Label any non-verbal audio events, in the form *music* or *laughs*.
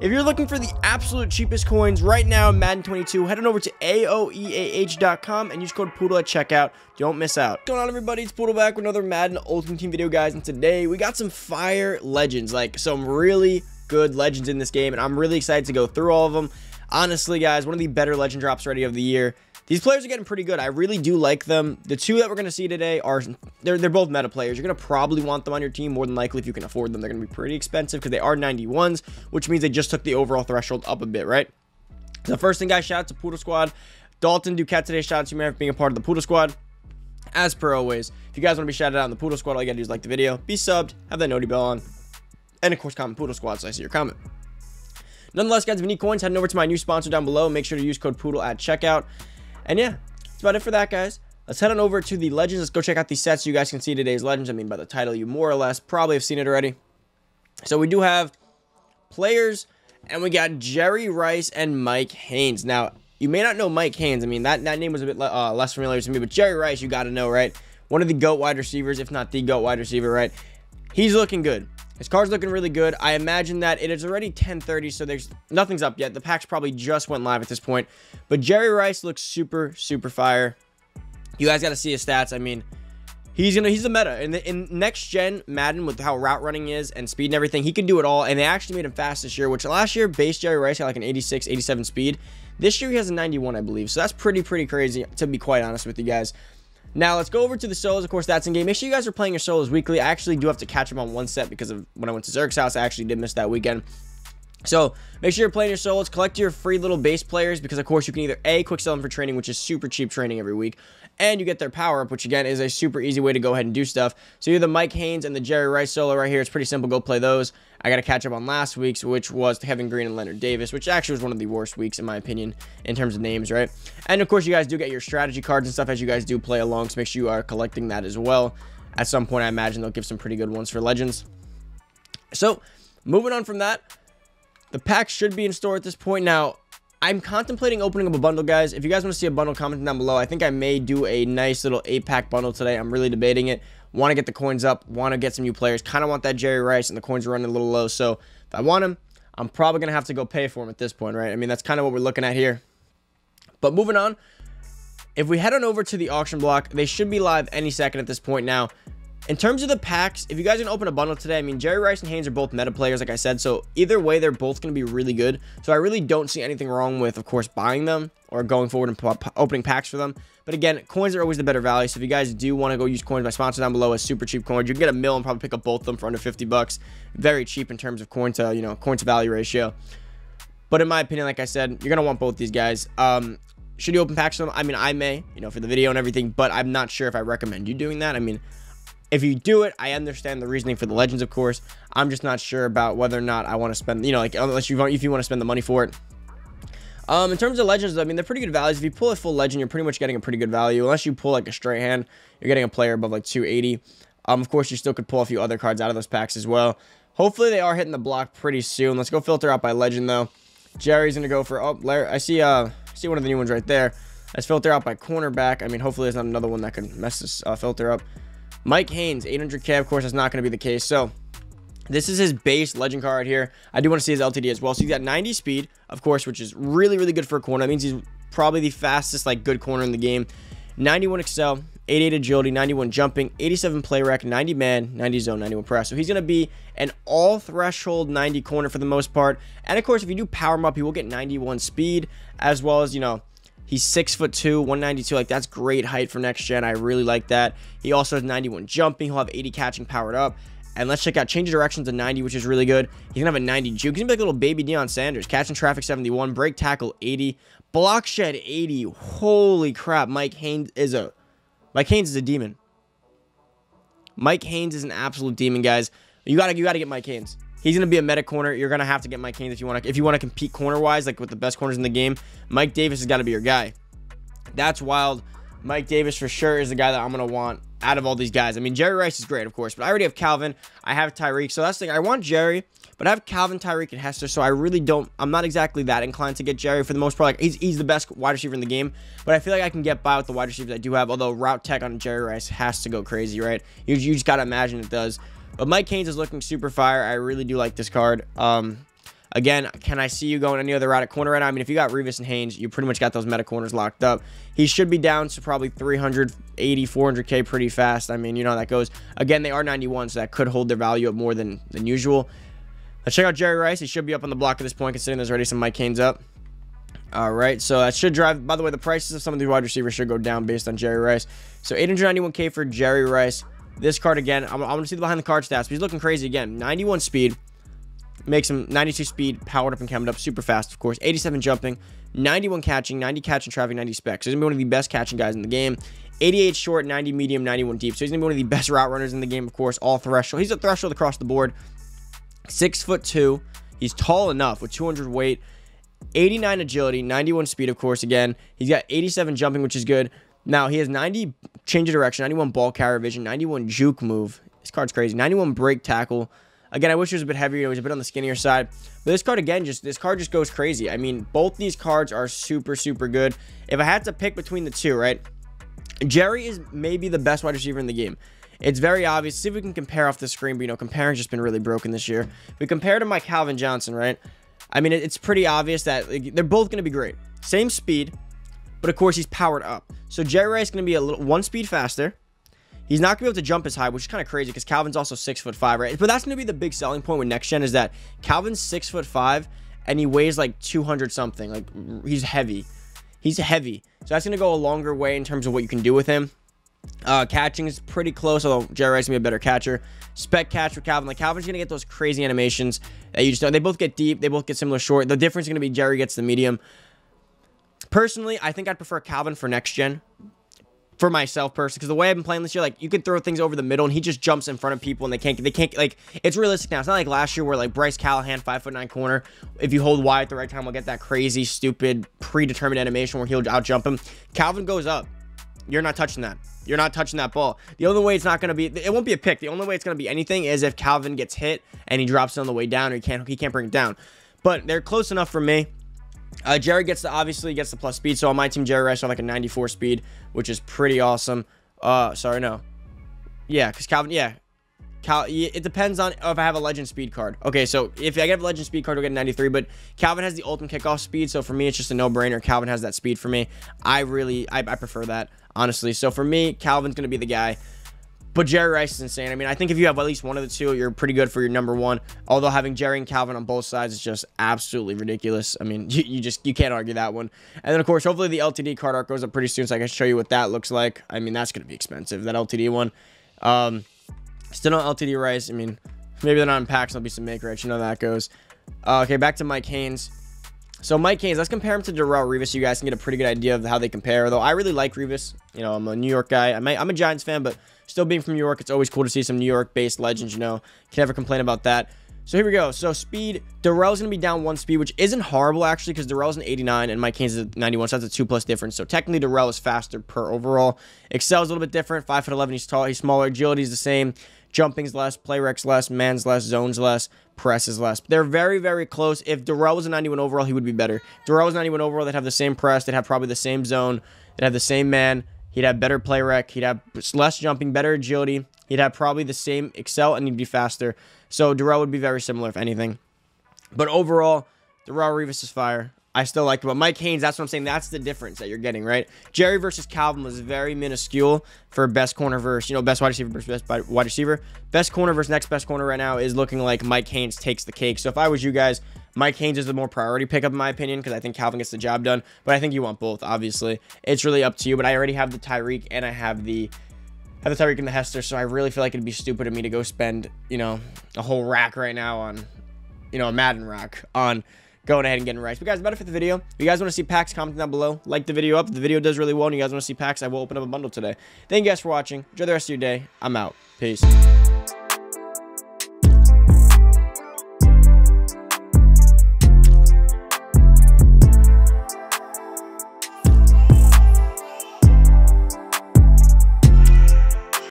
If you're looking for the absolute cheapest coins right now in Madden 22, head on over to AOEAH.com and use code Poodle at checkout. Don't miss out. What's going on, everybody? It's Poodle back with another Madden Ultimate Team video, guys. And today, we got some fire legends, like some really good legends in this game. And I'm really excited to go through all of them. Honestly, guys, one of the better legend drops already of the year. These players are getting pretty good. I really do like them. The two that we're going to see today are, they're, they're both meta players. You're going to probably want them on your team more than likely if you can afford them. They're going to be pretty expensive because they are 91s, which means they just took the overall threshold up a bit, right? The first thing, guys, shout out to Poodle Squad. Dalton Duquette today, shout out to you, man, for being a part of the Poodle Squad. As per always, if you guys want to be shouted out in the Poodle Squad, all you got to do is like the video, be subbed, have that noti bell on, and of course, comment Poodle Squad so I see your comment. Nonetheless, guys, if you need coins, head over to my new sponsor down below. Make sure to use code Poodle at checkout. And yeah, that's about it for that, guys. Let's head on over to the Legends. Let's go check out these sets. You guys can see today's Legends. I mean, by the title, you more or less probably have seen it already. So we do have players, and we got Jerry Rice and Mike Haynes. Now, you may not know Mike Haynes. I mean, that, that name was a bit uh, less familiar to me, but Jerry Rice, you got to know, right? One of the GOAT wide receivers, if not the GOAT wide receiver, right? He's looking good. His card's looking really good. I imagine that it is already 10:30, so there's nothing's up yet. The packs probably just went live at this point. But Jerry Rice looks super, super fire. You guys got to see his stats. I mean, he's gonna he's a meta in the in next gen Madden with how route running is and speed and everything. He can do it all, and they actually made him fast this year. Which last year base Jerry Rice had like an 86, 87 speed. This year he has a 91, I believe. So that's pretty, pretty crazy to be quite honest with you guys. Now, let's go over to the solos. Of course, that's in game. Make sure you guys are playing your solos weekly. I actually do have to catch them on one set because of when I went to Zerk's house. I actually did miss that weekend. So make sure you're playing your solos. Collect your free little base players because, of course, you can either A, quick sell them for training, which is super cheap training every week, and you get their power up, which again is a super easy way to go ahead and do stuff. So you're the Mike Haynes and the Jerry Rice solo right here. It's pretty simple. Go play those. I got to catch up on last week's, which was Kevin Greene and Leonard Davis, which actually was one of the worst weeks in my opinion in terms of names, right? And of course, you guys do get your strategy cards and stuff as you guys do play along. So make sure you are collecting that as well. At some point, I imagine they'll give some pretty good ones for Legends. So moving on from that, the pack should be in store at this point. Now, I'm contemplating opening up a bundle, guys. If you guys want to see a bundle, comment down below. I think I may do a nice little 8-pack bundle today. I'm really debating it. Want to get the coins up. Want to get some new players. Kind of want that Jerry Rice, and the coins are running a little low. So, if I want him, I'm probably going to have to go pay for him at this point, right? I mean, that's kind of what we're looking at here. But moving on, if we head on over to the auction block, they should be live any second at this point now. In terms of the packs, if you guys to open a bundle today, I mean, Jerry Rice and Haynes are both meta players, like I said. So either way, they're both going to be really good. So I really don't see anything wrong with, of course, buying them or going forward and opening packs for them. But again, coins are always the better value. So if you guys do want to go use coins, my sponsor down below is super cheap coins. You can get a mill and probably pick up both of them for under 50 bucks. Very cheap in terms of coin to, you know, coin to value ratio. But in my opinion, like I said, you're going to want both these guys. Um, should you open packs for them? I mean, I may, you know, for the video and everything, but I'm not sure if I recommend you doing that. I mean, if you do it, I understand the reasoning for the legends, of course. I'm just not sure about whether or not I want to spend, you know, like unless you want, if you want to spend the money for it. Um, in terms of legends, I mean, they're pretty good values. If you pull a full legend, you're pretty much getting a pretty good value. Unless you pull like a straight hand, you're getting a player above like 280. Um, of course, you still could pull a few other cards out of those packs as well. Hopefully, they are hitting the block pretty soon. Let's go filter out by legend though. Jerry's gonna go for oh, Larry. I see uh, I see one of the new ones right there. Let's filter out by cornerback. I mean, hopefully, there's not another one that can mess this uh, filter up. Mike Haynes, 800k, of course, that's not going to be the case. So, this is his base legend card here. I do want to see his LTD as well. So, he's got 90 speed, of course, which is really, really good for a corner. That means he's probably the fastest, like, good corner in the game. 91 excel, 88 agility, 91 jumping, 87 play rec, 90 man, 90 zone, 91 press. So he's going to be an all threshold 90 corner for the most part. And of course, if you do power him up, he will get 91 speed as well as, you know, He's six foot two, 192. Like that's great height for next gen. I really like that. He also has 91 jumping. He'll have 80 catching powered up. And let's check out change of direction to 90, which is really good. He's gonna have a 90 juke. He's gonna be like a little baby Deion Sanders. Catching traffic 71, break tackle 80, block shed 80. Holy crap! Mike Haynes is a Mike Haynes is a demon. Mike Haynes is an absolute demon, guys. You gotta you gotta get Mike Haynes. He's gonna be a meta corner. You're gonna have to get Mike Haynes if you want to if you want to compete corner wise, like with the best corners in the game. Mike Davis has got to be your guy. That's wild. Mike Davis for sure is the guy that I'm gonna want out of all these guys. I mean, Jerry Rice is great, of course, but I already have Calvin. I have Tyreek, so that's the thing. I want Jerry, but I have Calvin, Tyreek, and Hester, so I really don't. I'm not exactly that inclined to get Jerry for the most part. Like he's he's the best wide receiver in the game, but I feel like I can get by with the wide receivers I do have. Although route tech on Jerry Rice has to go crazy, right? You you just gotta imagine it does. But Mike Haynes is looking super fire. I really do like this card. Um, Again, can I see you going any other route at corner right now? I mean, if you got Revis and Haynes, you pretty much got those meta corners locked up. He should be down to probably 380, 400k pretty fast. I mean, you know how that goes. Again, they are 91, so that could hold their value up more than, than usual. Let's check out Jerry Rice. He should be up on the block at this point, considering there's already some Mike Haynes up. All right, so that should drive. By the way, the prices of some of the wide receivers should go down based on Jerry Rice. So 891k for Jerry Rice. This card again, I'm, I'm going to see the behind the card stats. He's looking crazy again. 91 speed, makes him 92 speed, powered up and camped up, super fast, of course. 87 jumping, 91 catching, 90 catching traffic, 90 specs. So he's gonna be one of the best catching guys in the game. 88 short, 90 medium, 91 deep. So he's gonna be one of the best route runners in the game, of course. All threshold. He's a threshold across the board. Six foot two. He's tall enough with 200 weight. 89 agility, 91 speed, of course, again. He's got 87 jumping, which is good. Now, he has 90 change of direction, 91 ball carrier vision, 91 juke move. This card's crazy. 91 break tackle. Again, I wish it was a bit heavier. It was a bit on the skinnier side. But this card, again, just this card just goes crazy. I mean, both these cards are super, super good. If I had to pick between the two, right? Jerry is maybe the best wide receiver in the game. It's very obvious. See if we can compare off the screen. But, you know, comparing's just been really broken this year. We compare to my Calvin Johnson, right? I mean, it's pretty obvious that like, they're both going to be great. Same speed, but of course he's powered up. So Jerry Rice is going to be a little one speed faster. He's not going to be able to jump as high, which is kind of crazy because Calvin's also six foot five, right? But that's going to be the big selling point with next gen is that Calvin's six foot five and he weighs like 200 something. Like he's heavy. He's heavy. So that's going to go a longer way in terms of what you can do with him. Uh, catching is pretty close, although Jerry Rice to be a better catcher. Spec catch for Calvin. Like Calvin's going to get those crazy animations that you just don't. They both get deep. They both get similar short. The difference is going to be Jerry gets the medium. Personally, I think I'd prefer Calvin for next gen for myself personally because the way I've been playing this year, like you can throw things over the middle and he just jumps in front of people and they can't they can't like it's realistic now. It's not like last year where like Bryce Callahan, five foot nine corner, if you hold Y at the right time, we'll get that crazy, stupid, predetermined animation where he'll out jump him. Calvin goes up. You're not touching that. You're not touching that ball. The only way it's not going to be, it won't be a pick. The only way it's going to be anything is if Calvin gets hit and he drops it on the way down or he can't, he can't bring it down. But they're close enough for me. Uh, Jerry gets the obviously gets the plus speed. So on my team, Jerry Rice have like a 94 speed, which is pretty awesome. Uh, sorry, no. Yeah, because Calvin, yeah. Cal, it depends on if I have a legend speed card. Okay, so if I get a legend speed card, we'll get 93. But Calvin has the ultimate kickoff speed, so for me, it's just a no-brainer. Calvin has that speed for me. I really, I, I prefer that honestly. So for me, Calvin's gonna be the guy. But Jerry Rice is insane. I mean, I think if you have at least one of the two, you're pretty good for your number one. Although having Jerry and Calvin on both sides is just absolutely ridiculous. I mean, *laughs* you, you just you can't argue that one. And then of course, hopefully the LTD card art goes up pretty soon, so I can show you what that looks like. I mean, that's gonna be expensive. That LTD one. Um, still no LTD Rice. I mean, maybe they're not in packs. There'll be some make rights. You know that goes. Uh, okay, back to Mike Haynes. So Mike Haynes, let's compare him to Darrelle Revis. So you guys can get a pretty good idea of how they compare. Though I really like Revis. You know, I'm a New York guy. A, I'm a Giants fan, but still being from New York, it's always cool to see some New York-based legends. You know, can never complain about that. So here we go. So speed, Darrelle's going to be down one speed, which isn't horrible actually because Darrelle's an 89 and Mike Haynes is a 91. So that's a two plus difference. So technically Darrelle is faster per overall. Excel's a little bit different. 5'11", he's tall, he's smaller. Agility is the same. Jumping's less, play rec's less, man's less, zone's less, press is less. They're very, very close. If Darrelle was a 91 overall, he would be better. If Darrelle was 91 overall, they'd have the same press. They'd have probably the same zone. They'd have the same man. He'd have better play rec. He'd have less jumping, better agility. He'd have probably the same excel, and he'd be faster. So Darrelle would be very similar, if anything. But overall, Darrelle Revis is fire. I still like it. But Mike Haynes, that's what I'm saying. That's the difference that you're getting, right? Jerry versus Calvin was very minuscule for best corner versus, you know, best wide receiver versus best wide receiver. Best corner versus next best corner right now is looking like Mike Haynes takes the cake. So if I was you guys, Mike Haynes is the more priority pickup in my opinion because I think Calvin gets the job done. But I think you want both, obviously. It's really up to you. But I already have the Tyreek and I have the have the Tyreek and the Hester, so I really feel like it'd be stupid of me to go spend, you know, a whole rack right now on, you know, a Madden rack on going ahead and getting Rice. But guys, about it for the video. If you guys want to see packs, comment down below. Like the video up. If the video does really well and you guys want to see packs, I will open up a bundle today. Thank you guys for watching. Enjoy the rest of your day. I'm out. Peace.